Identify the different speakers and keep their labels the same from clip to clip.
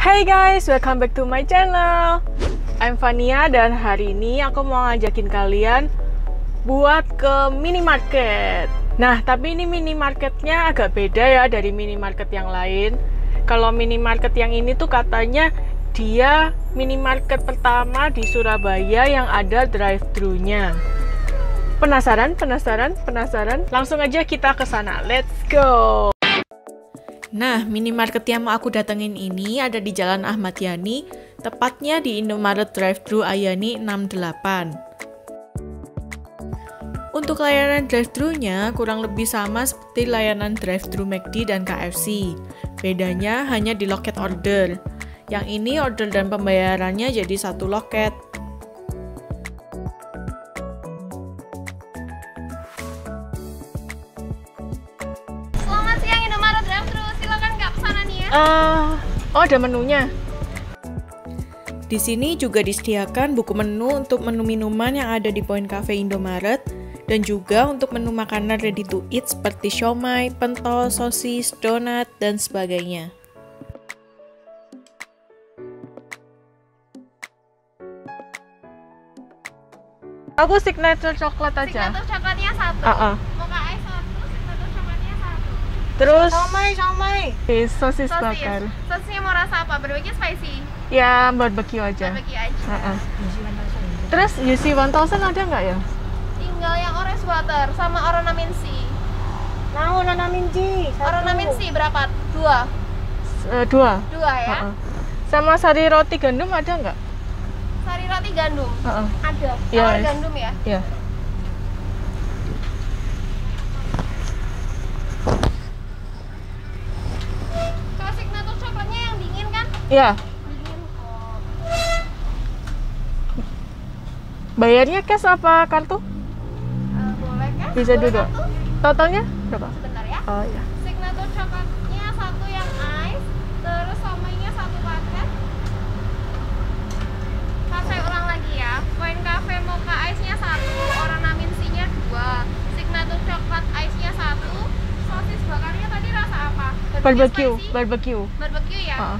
Speaker 1: Hey guys, welcome back to my channel. I'm Fania dan hari ini aku mau ngajakin kalian buat ke minimarket. Nah, tapi ini minimarketnya agak beda ya dari minimarket yang lain. Kalau minimarket yang ini tuh katanya dia minimarket pertama di Surabaya yang ada drive-thru-nya. Penasaran? Penasaran? Penasaran? Langsung aja kita ke sana. Let's go. Nah, minimarket yang mau aku datengin ini ada di Jalan Ahmad Yani, tepatnya di Indomaret Drive-Thru Ayani 68. Untuk layanan drive-thru-nya kurang lebih sama seperti layanan drive-thru McD dan KFC. Bedanya hanya di loket order. Yang ini order dan pembayarannya jadi satu loket. Eh, oh ada menunya. Di sini juga disediakan buku menu untuk menu minuman yang ada di poin cafe Indomaret dan juga untuk menu makanan ready to eat seperti siomay, pentol, sosis, donat, dan sebagainya. Aku signature coklat aja.
Speaker 2: Signature coklatnya satu.
Speaker 1: Ah, ah.
Speaker 2: Mocha ice satu. Signature coklatnya satu.
Speaker 1: Terus
Speaker 3: Somai, somai.
Speaker 1: eh, sosis
Speaker 2: Sosis.
Speaker 1: bakar.
Speaker 2: Sosisnya mau rasa apa? Barbecue spicy.
Speaker 1: Ya barbecue aja.
Speaker 2: Barbecue aja.
Speaker 1: Ah, ah. Terus UC 1000 ada nggak ya?
Speaker 2: Tinggal yang orange water sama ornamin C.
Speaker 3: Mau nanamin Ji. satu.
Speaker 2: Ornamin C berapa? Dua.
Speaker 1: Eh, dua.
Speaker 2: Dua ya.
Speaker 1: Heeh. Sama sari roti gandum ada nggak?
Speaker 2: Sari roti gandum.
Speaker 1: Heeh.
Speaker 2: Ada.
Speaker 1: Iya,
Speaker 2: Tawar
Speaker 1: yes.
Speaker 2: gandum ya.
Speaker 1: Ya.
Speaker 2: Kalau kan?
Speaker 1: Ya.
Speaker 2: Kok.
Speaker 1: Bayarnya cash apa kartu?
Speaker 2: Eh, boleh kan?
Speaker 1: Bisa
Speaker 2: Boleh
Speaker 1: duduk.
Speaker 2: satu?
Speaker 1: Totalnya berapa?
Speaker 2: Sebentar ya.
Speaker 1: Oh ya.
Speaker 2: Signature coklatnya satu yang ice, terus somainya satu paket. Nah, saya ulang lagi ya. Poin cafe mocha ice-nya satu, ornamin C-nya dua, signature coklat ice-nya satu, sosis bakarnya tadi rasa apa?
Speaker 1: Barbecue, barbecue.
Speaker 2: Barbecue ya.
Speaker 1: Heeh.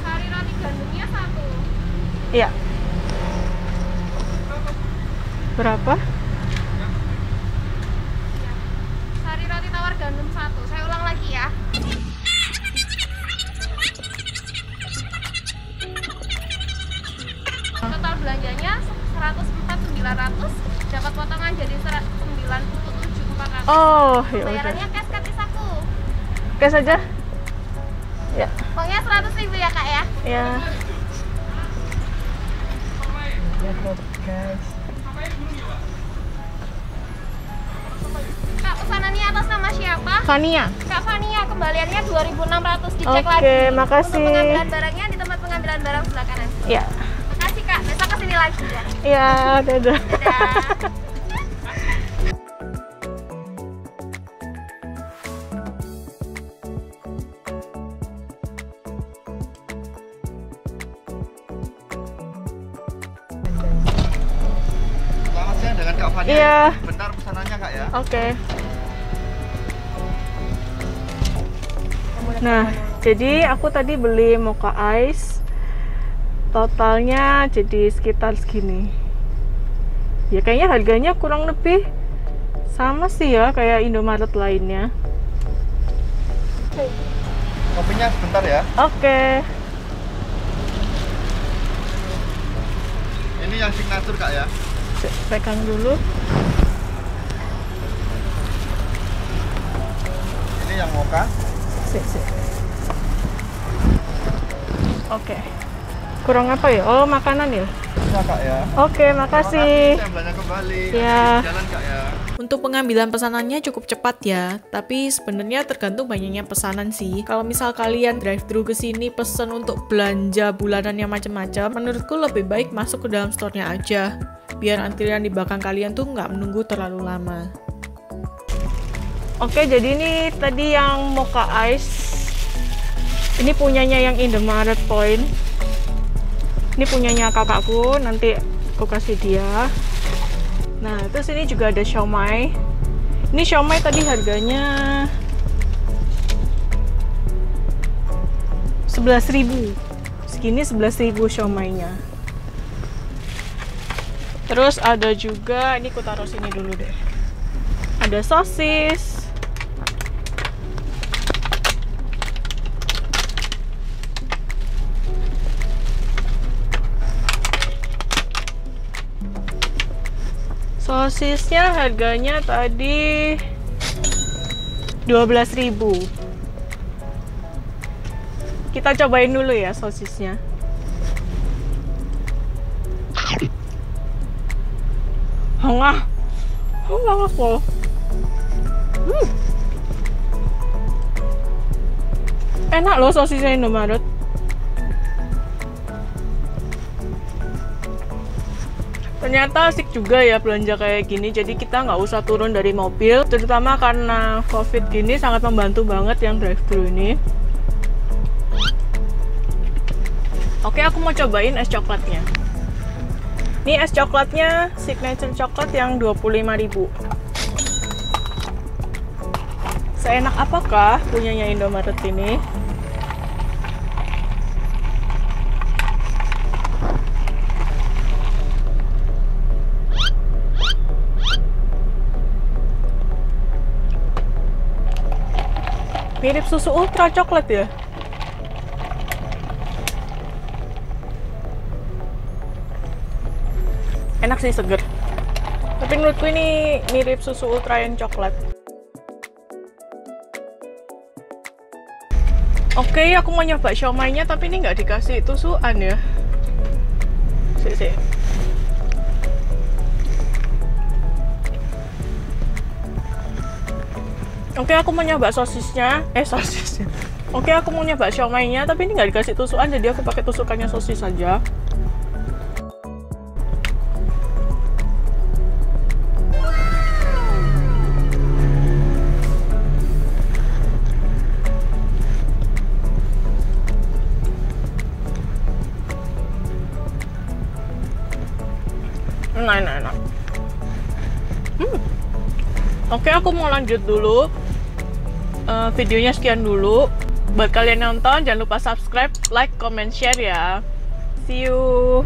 Speaker 2: Sari roti gandumnya satu.
Speaker 1: Iya. Berapa?
Speaker 2: Sari roti tawar gandum satu. Saya ulang lagi ya. Total belanjanya 104.900 dapat potongan jadi 97.400.
Speaker 1: Oh, ya udah.
Speaker 2: Bayarannya cash kan aku.
Speaker 1: Cash aja. Ya.
Speaker 2: Pokoknya 100 ribu ya kak ya.
Speaker 1: Ya.
Speaker 3: Guys.
Speaker 2: Kak atas nama siapa?
Speaker 1: Fania.
Speaker 2: Kak Fania kembaliannya 2.600 dicek
Speaker 1: Oke,
Speaker 2: lagi.
Speaker 1: makasih.
Speaker 2: Untuk pengambilan barangnya di tempat pengambilan barang sebelah kanan.
Speaker 1: Ya.
Speaker 2: Makasih kak. Besok ke sini lagi ya.
Speaker 1: Ya, dadah.
Speaker 2: Dadah.
Speaker 4: Kak.
Speaker 1: Iya.
Speaker 4: Bentar pesanannya Kak ya.
Speaker 1: Oke. Nah, jadi aku tadi beli mocha ice. Totalnya jadi sekitar segini. Ya kayaknya harganya kurang lebih sama sih ya kayak Indomaret lainnya.
Speaker 4: Kopinya sebentar ya.
Speaker 1: Oke.
Speaker 4: Ini yang signature Kak ya.
Speaker 1: Pegang dulu.
Speaker 4: Ini yang
Speaker 1: sik. Oke. Kurang apa ya? Oh, makanan ya?
Speaker 4: Bisa Kak ya.
Speaker 1: Oke,
Speaker 4: Terima
Speaker 1: makasih.
Speaker 4: Kembali.
Speaker 1: Ya.
Speaker 4: Jalan Kak ya.
Speaker 1: Untuk pengambilan pesanannya cukup cepat ya, tapi sebenarnya tergantung banyaknya pesanan sih. Kalau misal kalian drive thru ke sini pesen untuk belanja bulanan yang macam-macam, menurutku lebih baik masuk ke dalam store-nya aja biar antrian di belakang kalian tuh nggak menunggu terlalu lama. Oke, jadi ini tadi yang Mocha Ice. Ini punyanya yang Indomaret Point. Ini punyanya kakakku, nanti aku kasih dia. Nah, terus ini juga ada siomay. Ini siomay tadi harganya 11.000. Segini 11.000 siomaynya terus ada juga ini aku taruh sini dulu deh. Ada sosis. Sosisnya harganya tadi 12.000 kita cobain dulu ya sosisnya hangat hangat kok hmm. enak loh sosisnya Indomaret. Ternyata asik juga ya belanja kayak gini. Jadi kita nggak usah turun dari mobil terutama karena covid gini sangat membantu banget yang drive thru ini. Oke aku mau cobain es coklatnya ini es coklatnya signature coklat yang 25.000 seenak apakah punyanya Indomaret ini? Mirip susu ultra coklat ya enak sih seger tapi menurutku ini mirip susu ultra yang coklat oke aku mau nyoba siomay-nya tapi ini nggak dikasih tusukan ya sih sih Oke, aku mau nyoba sosisnya. Eh, sosisnya. Oke, aku mau nyoba siomay-nya, tapi ini nggak dikasih tusukan, jadi aku pakai tusukannya sosis saja. Enak, enak, enak. Hmm. Oke, aku mau lanjut dulu. Uh, videonya sekian dulu. Buat kalian yang nonton, jangan lupa subscribe, like, comment, share ya. See you.